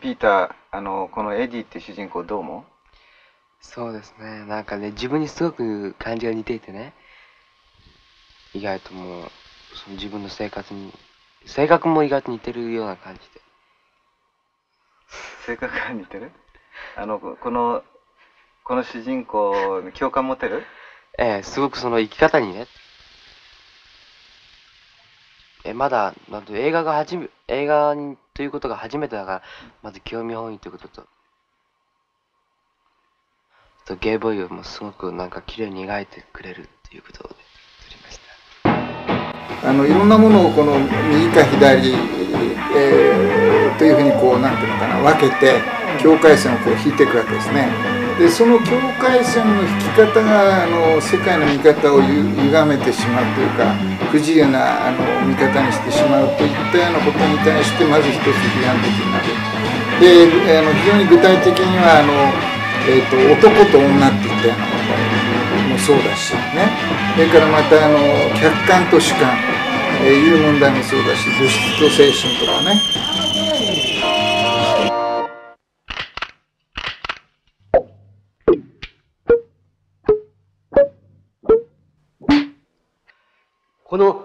ピーター、あの、このエディって主人公どう思う？そうですね。なんかね、自分にすごく感じが似ていてね。意外ともう、その自分の生活に、性格も意外と似てるような感じで。性格が似てる？あの、この、この主人公に共感持てる？ええ、すごくその生き方にね。え、まだ、なんと映画が初め、映画に、ということが初めてだから、まず興味本位ということと、とゲイボーイをもすごくなんか綺麗に描いてくれるっていうことで撮りました。あのいろんなものをこの右か左、えーというふうにこうなんていうのかな分けて境界線をこう引いていくわけですね。でその境界線の引き方があの世界の見方をゆ歪めてしまうというか不自由なあの見方にしてしまうといったようなことに対してまず一つ批判的になる。であの非常に具体的にはあの、えー、と男と女っていったような問題もそうだしねそれからまたあの客観と主観、えーいう問題もそうだし物質と精神とかねこの、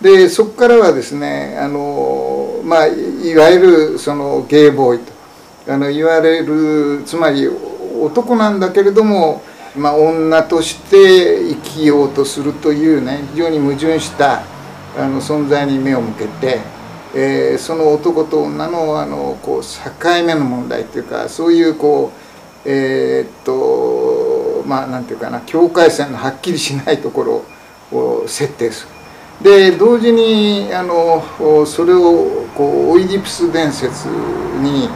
でそこからはですねあの、まあ、いわゆるそのゲイボーイとあの言われるつまり男なんだけれども、まあ、女として生きようとするというね非常に矛盾したあの存在に目を向けて、えーその男と女のあのこう境目の問題というかそういうこうえーっとまあなんていうかな境界線のはっきりしないところを設定する。で同時にあのそれをこうオイディプス伝説に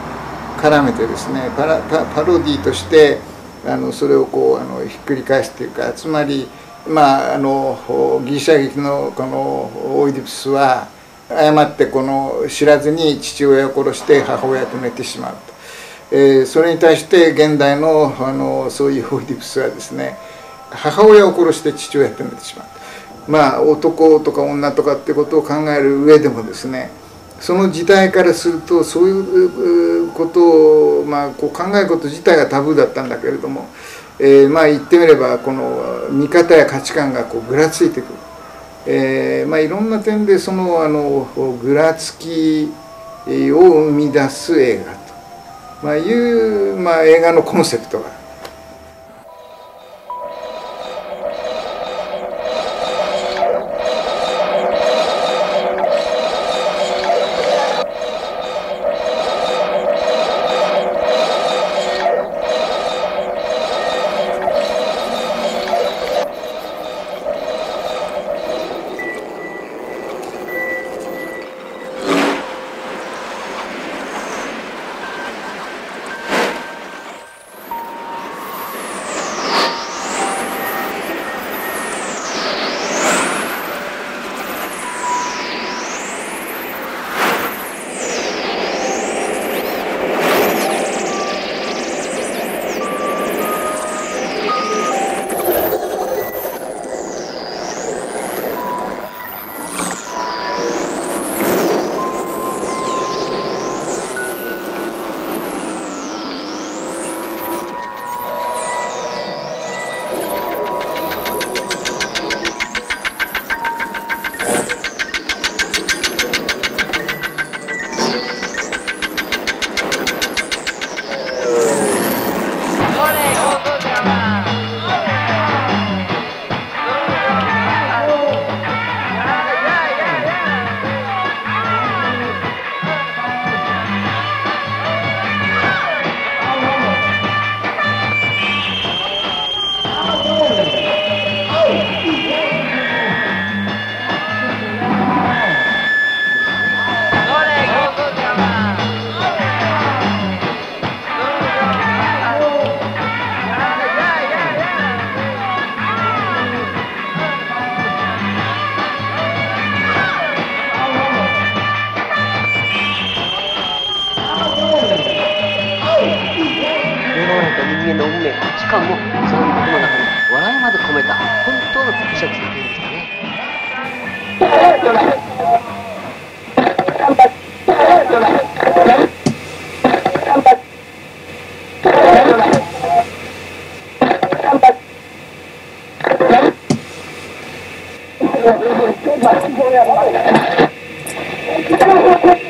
絡めてですねパラパパロディとしてあのそれをこうあのひっくり返すというかつまりまああのギリシャ劇のこのオイディプスは誤ってこの知らずに父親を殺して母親と寝てしまうと。えーそれに対して現代のあのそういうオイディプスはですね母親を殺して父親と寝てしまうまあ男とか女とかってことを考える上でもですねその時代からするとそういううことを、まあ、こう考えること自体がタブーだったんだけれども、えーまあ言ってみればこの見方や価値観がこうぐらついてくる、えーまあ、いろんな点でそのあのぐらつきを生み出す映画と、まあ、いう、まあ、映画のコンセプトがある。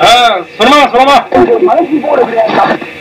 ああ、そのままそのまま。